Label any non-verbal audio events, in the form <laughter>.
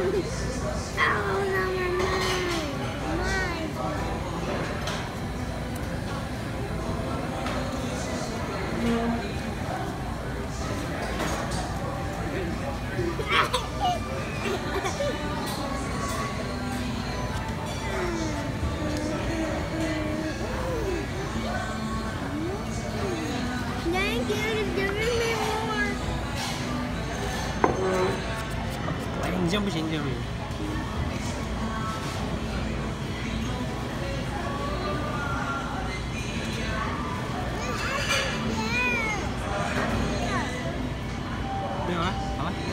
Oh, no, my. <laughs> 你讲不行，讲不行。没有了，好了。